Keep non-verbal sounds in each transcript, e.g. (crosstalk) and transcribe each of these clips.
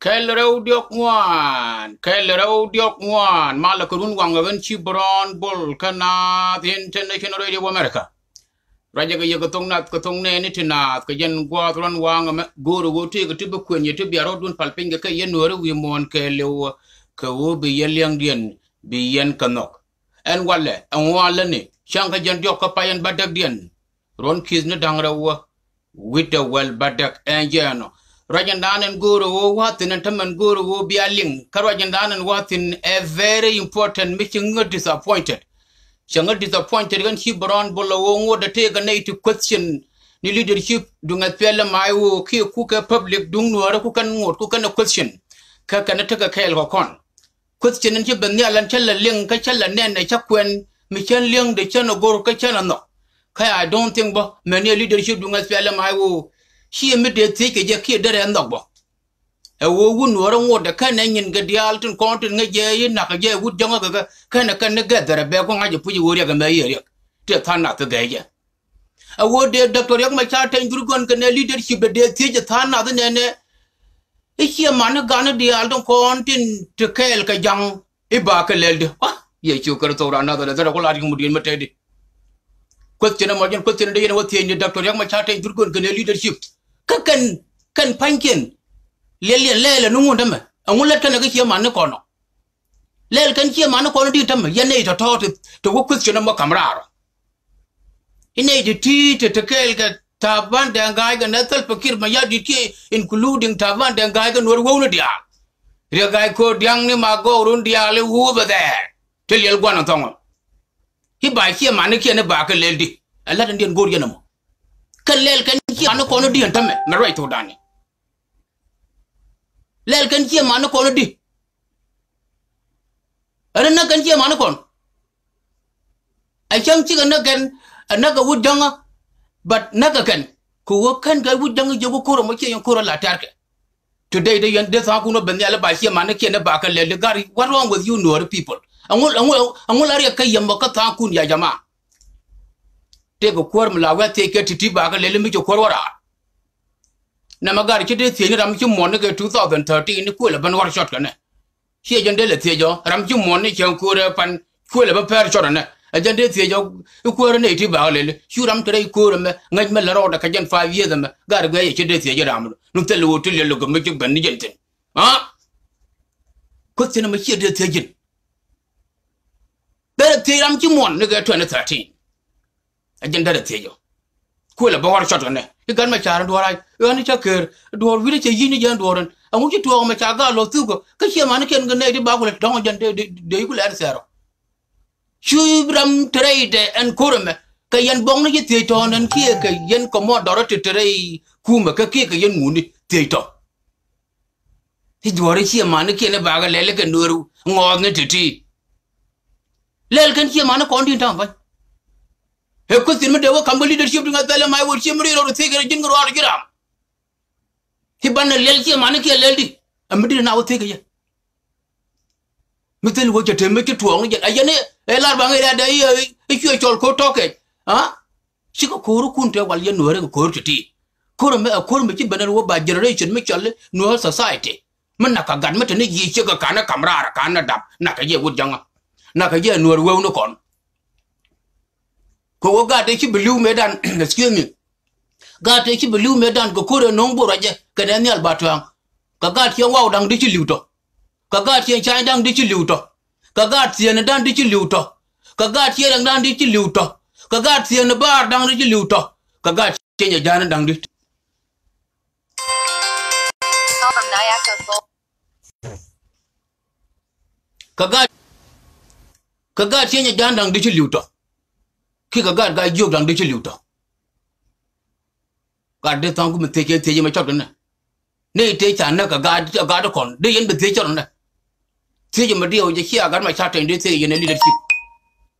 Kelreu diok ngwan, kelreu diok ngwan, mala kurun wanga gan chi bron bol kana the international radio America. Raja ga yaga tong nat ko tong ne ni tinat ko yen me guru go ti ko tibu kwen ye tibi aro dun palping ga yen nore wi mon ke wo bi dien bi yen kanok. En wale, en wale ni, shang ka jen diok ka payen badak dien. Ron kiz ne dangra wa, wita wel badak en jeno. Rajandanan goro wo watin taman goro wo bialing karajandanan watin a very important mission disappointed. Shanga disappointed gan shi bron bolo wo ngo da te ga to question. Ni leadership dunga pele mai wo ki ku ka public dung no ra ku kan ngot ku kan question. Ka kana ta ga kail ko kon. Question ni ben ni alan challa ling ka challa nen na chakwen mi chen ling de chen goro ka chen no ka i don't think ba many leadership dunga pele mai wo shi mi de ti ke je ki dere ndok bo e wo wu no ro ngo de kan nyin ga dial tun kon tun nge je yin na ka je wu jonga ga kan kan ne de dere be ko ngaje pu ji wo ga me ye te tan na te de ye a wo de doctor yak ma cha ten dur gon kan leadership de ti je tan na de ne ne e shi ma na ga na dial tun kon tin te kel ka jang e ba ka lel de wa ye chu kar to ra na de de ko la ri mu din ma te di question ma jen question de yen wo ti ni doctor yak ma cha ten dur gon kan leadership kakan kan pankin lele lele nungu ndame angu let kan ga ma ne kono lele kan kiya ma ne kono di tam yene ita to to to wo question mo kamraro ine di ti te te kel ga taban de ngai ga na pakir ma ya di ti including taban de ngai ga nor wo dia ri ga ko diang ni ma go run dia le hu ba de te lel gwana tongo hi ba kiya ma ne kiya ne ba ka lel di ala dan den gor yana mo kan lel kan ki mano kono di antame me right to dani lel kan ki mano kono di ara na kan ki mano kono a cham chi na kan na ga wudanga but na ga kan ko wo kan ga wudanga je ko koro mo ke yon koro la tarke today de yan de sa kuno ben yala ba ki mano ke na ba kan lel gari what wrong with you no people angul angul angul ari kai yamba ka ta kun ya jama'a te ko kor mla wa te ke titi ba ga lele mi ko kor wara na magar ke de te ni ki ke 2013 ni ko ban war shot kana shi jan de le te jo ram ki pan ko le ba per shot na a jan de ne ti ba lele. Shu ram tre me ngaj me la ro da ka jan 5 years me gar ga ye ke de te jo ram nu te lo tu ki ha? Ko na me ki de te jin Bere te ram ki mon ni ga 2013 agenda da tejo ko la bawar shot ne i gan ma char do rai yo ni chaker do wi che yini jan do ran amu ki to ma chaga lo tu ko ka che man ken ne di ba ko le rồi, jan de de ku anh sero mà. Cái trade bông kurme ka yan bong anh te to nan có ka yan ko mo do te tre kuma ka ki ka yan muni te to ti do ri che man ken ba ga le le ka nuru ngo ne ti ti lel ken che man ko ndi tam vậy? Ko tin de leadership dinga tale mai wo chi mri ro thege jin ro ar gira ti ban lel chi man ke lel di amdi na wo thege ge mitel wo je te me ki tuong je ayane e lar ba ngai da i i chi chol ko toke ha? Chi ko ko kun te wal ye no re ko ti ti ko me koru me chi banar wo ba generation me chal no society. Man na ka gan me te yi che ka kana kamra kana dap na ka ye wo janga na ka ye no wo no kon ko go ga de ki bilu medan, (clears throat) excuse me. Ga te ki bilu medan go kore non bo raje ka ne nyal batwang ka ga ti wa dang di ci liwto ka ga ti chai dang di ci liwto ka ga ti ne dang di ci liwto ka ga ti dang dang di ci liwto ka ga ti ne bar dang di ci liwto ka ga ti ne jan dang di. Ka ga ka ga ti ne jan dang di ci liwto khi cả gan gai yêu rằng đi chơi liều tao cả đi thong cũng mình thấy cái thấy mà chót nữa nếu thấy chán nữa cả gan gan đó còn đi yên mình thấy chót nữa thấy mà đi ở chỗ kia gan mà chơi trên đi thấy yên leadership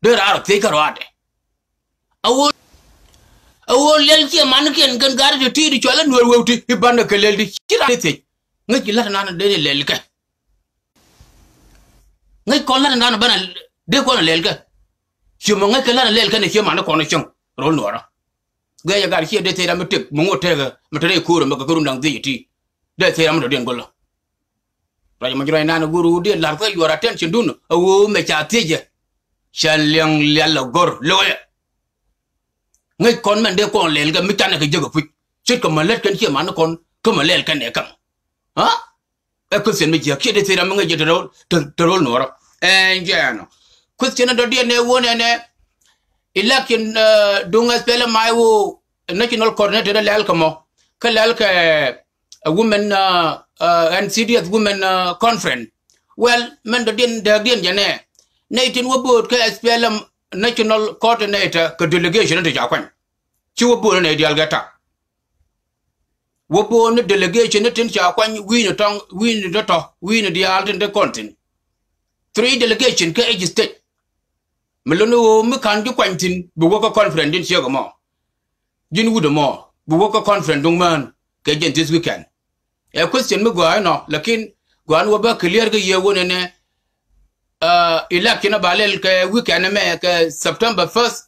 đưa ra rồi thấy cả rồi awol awol lel kia man kia gan gan cho chơi đi chơi lên nuôi nuôi đi đi bán được cái lel đi. Chỉ ra đi thấy ngay chỉ là nó đây lel cái ngay còn là nó nó bán đi còn lel cái chumo ngai kala lel kane kyo mana kono chung rol nora ga ya gar de tera mutek mungo tega mutere e kuro maka kurun dang diti de tera mudo den gollo raja majura nana e guru de lar ko yora ten chin dun e o me cha teje chalyang lalla gor loya ngai kon cái de kon lel ga mitana ke jogo puch chit ko malet kan kyo mana kon ko malel kan e cái ha? E ko sen me ja kyo de tera mungo je to rol to rol nora en jano question do de ne wone ne election eh, dunga spele mai wo national coordinator lel kamo. Ka lel ka a women uh, eh, uh, eh, and serious women uh, conference. Well men do din de din jane ne. Tin wo bod ka SPLM national coordinator ka delegation de jakwan ci wo bod ne dial gata. Wo bod ne delegation ne tin jakwan wi ne tong wi ne do to wi ne dial tin de kontin. Three delegation ka age state melono wo mi kan ju kwan tin bu wo conference din ci mo jin wudo mo bu wo conference dung man. Cái jen this weekend. A question mi go no lakin go an wo ba clear ga ye wona ne uh election balel ke weekend me ke uh, september 1st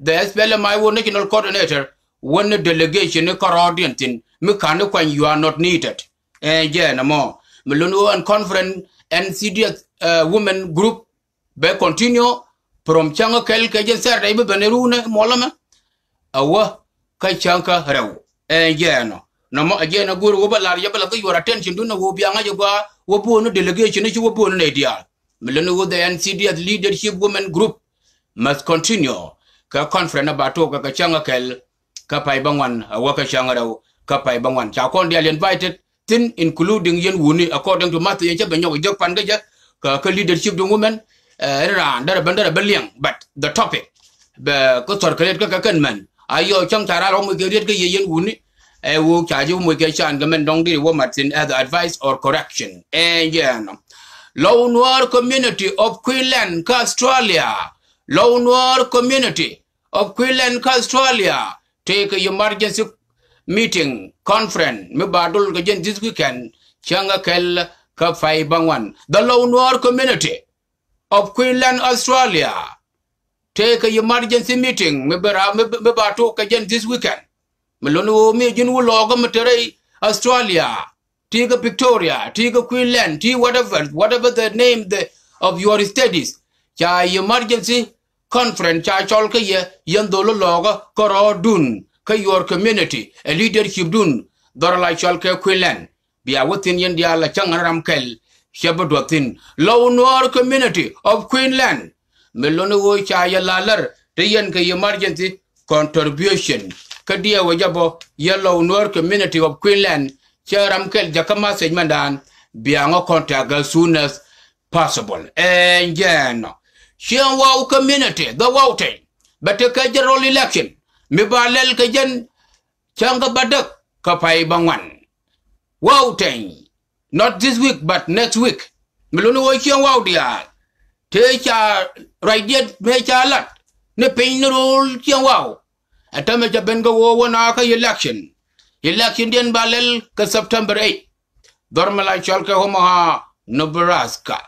the SPLM my national coordinator one delegation ne karodian tin mi kan kwan you are not needed. Eh je na mo melono an conference NCD uh, women group be continue. From changa kel ke jen ser dai be benerune molama awa kai chanka rew eh je no mo je na guru go balar ya bala ko your attention dun wo bi anga gwa wo bo no delegation ne wo bo no dia melano wo the NCDS leadership women group. Must continue. Ka conference ba to ka changa kel ka pai bangwan. Awa ka changa rew ka pai bangwan. Cha kon dia invited. Tin including yen wuni. According to Matthew ya be nyok jok pan ka ka leadership the women Eh, ran dara bandara beliang but the topic be ko tor kret ka kan man? Ayo chang tara ro mo ge ret ga yen wuni e wo cha ju mo ge chan ga men dong di wo martin as eh, advice or correction. And yeah no. Lou Nuer community of queensland ka australia. Lou Nuer community of queensland ka australia. Take emergency meeting conference. Me badul ga jen this weekend changa kel ka fai bangwan. The Lou Nuer community of Queensland, Australia. Take a emergency meeting. Me bara me me bato kajen this weekend. Me lono me jinu logo metere Australia. Tiga Victoria, Tiga Queensland, T whatever, whatever the name the, of your studies. Cha emergency conference cha chol ka ye yandolo logo koro dun ka your community a leadership dun dora la chol ka Queensland. Biya within yen dia la changaram kel Shabadwatin, Lou Nuer community of Queensland. Melono wo cha ya lalar yen ke emergency contribution. Kadia wajabo ya Lou Nuer community of Queensland. Cha ramkel jakama sejmandan biango contact as soon as possible. And jen. Shian wow community, the wouting. But a general election. Mibalel kajen changa badak kapai bangwan. Wouting. Not this week but next week. Milono wo chiang wow dia. Te cha right yet me cha lat. Ne pin no wow ata me cha ben go wona ka election. Election den balel ka september 8 dormala chol ka Omaha nebraska.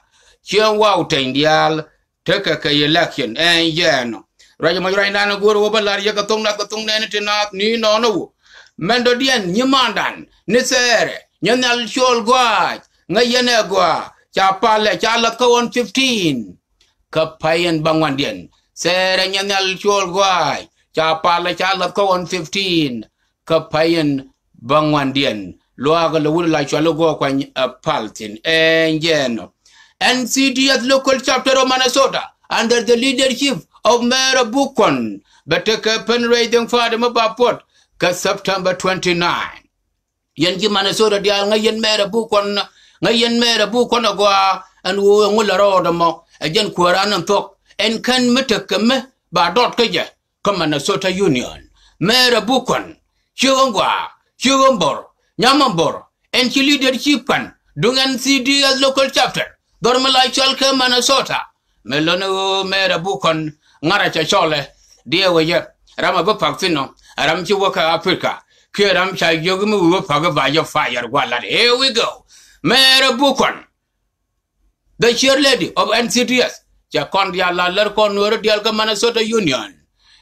Chiang wow ten dial te ka ka election. Eh, en yeno raja ma rai nana goro wo balar ya ka tong na ka tong ne na ni no no mendo dien nyimandan ni sere nyanyal chol gwaj nga yene gwa cha pale cha lat ko on 15 ka payen bangwan dien. Sere nyanyal chol gwaj cha pale cha lat ko on 15 ka payen bangwan dien. Aga lo wul la cholo go kwa uh, paltin engeno NCDS local chapter of Minnesota under the leadership of Mayor Bukon beteke penraiding father mabapot ka September 29 yen ki ji Minnesota dia nga yen mere bu kon nga yen mere bu kon go an wo ngula ro mo. E Ajen kuran an tok, en kan metekeme ba dot ke je ka Minnesota Union. Mere bu kon chiwangwa chiwambor bor en chi leadership kan dungan CD as local chapter. Dormala chalke Minnesota melono mere bu kon, ngara cha chole dia je rama ba paktino ram chi wo ka afrika. Kiram cha yogumu uwa paga vaya fire wala. Here we go. Mayor Bukon, the chair lady of NCTS, cha kon dia lalar kon wero dial ka Minnesota Union.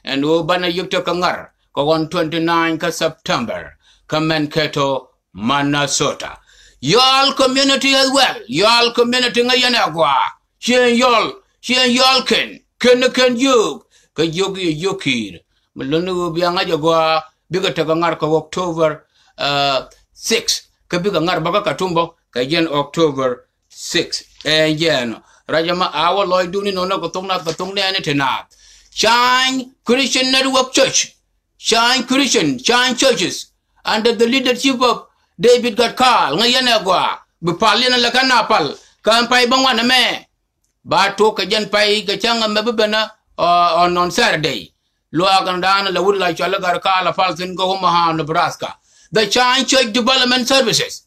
And wo bana yukta kangar ko on 29 ka September ka Mankato, Minnesota. Y'all community as well. Y'all community nga yana kwa. Shen y'all, shen y'all ken. Ken ken yuk. Ka yuk yu yukir. Mulunu bianga jagwa. Biga taga ngar ka October uh, 6. Ka biga ngar baka katumbo. Ka jen October 6. Eh jen. Rajama awa loy duni nono ka tongna ka tongne ane tena Shine Christian Network Church. Shine Christian, Shine Churches. Under the leadership of David Gatkal, ngayana gwa, bupali na lakana pal, kampai bangwa na me. Ba to ka jan pai ka changa mababana uh, ờ, on on Saturday. Lo agan dan la wud la chala gar ka la pal tin go Omaha, Nebraska. The Shine Church Development Services.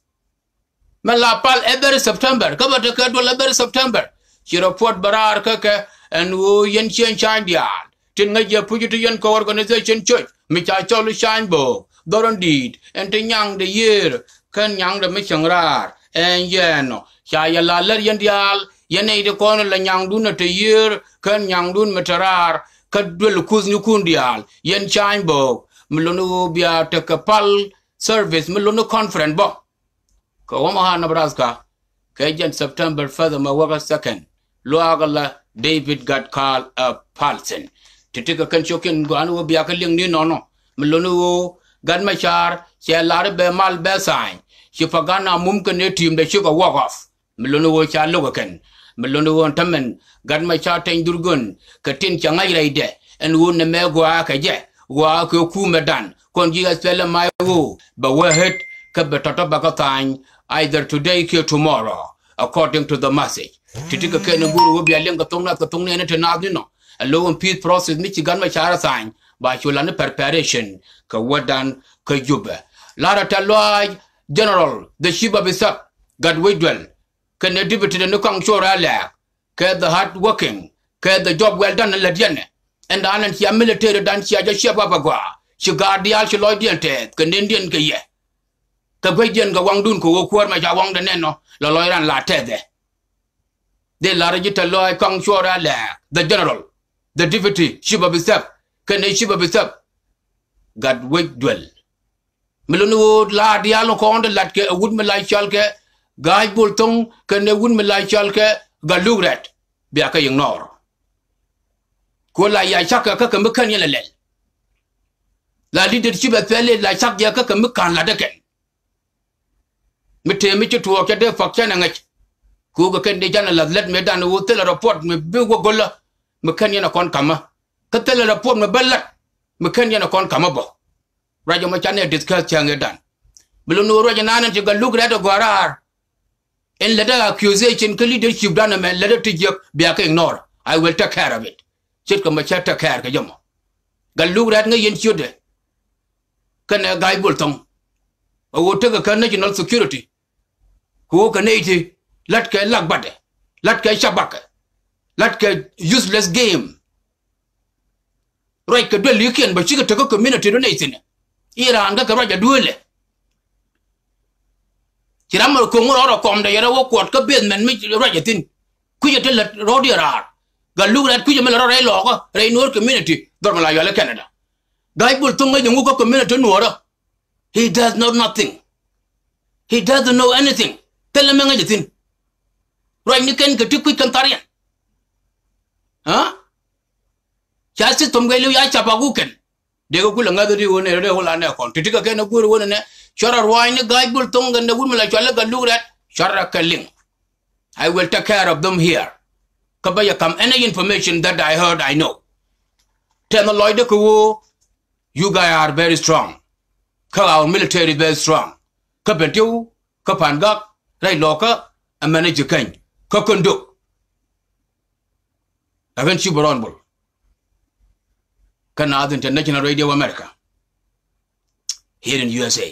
la pal every September, kaba te kadwal every September. She report barar kaka and wo yen chen chan dial. Tin nga je puju yen ko organization church. Mi cha cholu shine bo. Doron did. And tin yang the year. Kan yang the mi chang rar. And yen no. Cha la ler yen dial. Yen e de kono la nyang dun na year. Kan nyang dun metarar. Kadwel kuz nyukun dial. Yen shine bo. Bia te kapal service. Milonu conference bo. Ko Omaha, Nebraska. Kajan September further ma waka second. Luagala David Gatkal a Paulson. Titika kan chokin guanu biya ka ling ni nono. Melonu gan machar she lar be mal be sign. She pagana mum kan ne team da sugar walk off. Melonu wo cha loga kan. Melonu wo tamen gan machar tan durgun ka tin changai raide. En wo ne me gwa ka je. Wa ku medan. Kon ji ga spela mai wo. Ba we het ka ba ka tan either today or tomorrow according to the message titika kene guru wo biya lenga tongna ka tongne ne tena dino a low and peace process mi ci ganma chara sign ba chula ne preparation ka wadan ka juba lara talwaj general the shiba bisap gad wedwell kene deputy ne kong chora la ka the hard working ka the job well done la diene and anan ci military dan ci aja shiba bagwa ci guardian ci loy diente ka ndien ka ye? Ka gwejen ga wang dun ko wo kwar ma ja wang de neno lo loy la tede de la rejita loy kong chora la the general the deputy shiba bisap kene shiba bisap gad wek dwell. Melonu la dialo ko on lat ke wud me chal ke gaj bul tong kene wun me lai chal ke, ga lugret bia ka yung nor. Ko la ya chaka ka ka mekan yele lel. La leadership a pele la chak ya ka ka mekan la de ken. Mi te mi ci tuwo ke de fak chana ngach ku ga ken de jana la let me dan wo tele report me bi go golla me kan yana kon kama ka tele report me ballat me kan yana kon kama bo. Rajo ma chane discuss change dan. Bilu no rajo nanan ti ga lug redo gorar in letter accusation kali der chip dana men letter to jep be ka ignore. I will take care of it. Chet ko chat take care ka galu rat nga yen chode kana gai bol o to ka kana national security. Ko ka ne ti lat lak bade. Lat ka shabaka lat ka useless game. Right ka dole yuken ba chiga to community donation ira anga ka raja dole kira mar ko ngoro ro kom da yara wo kwat ka ben men mi raja tin. Ku ya tele rodi rar ga lu rat ku ya mel ro lo re nur community. Dor mala yale canada. Gai bul tunga ngu ko community nuora he does know nothing. He doesn't know anything. Tele menga jitin right ni ken ka tikui kan tarian ha chasi tom gailu ya chapa guken de ko kula ngado di wona re hola ne kon titika ken guru wona ne chara rwai ni gai bul tunga ne gul mala chala ga lugrat chara kaling i will take care of them here. Kabaya kam any information that i heard i know. Tell the lloyd you guys are very strong. Ka our military very strong. Ka bentiu ka pangak rai loka a manage kan ka kondo agan chi boron bol kana international radio america here in usa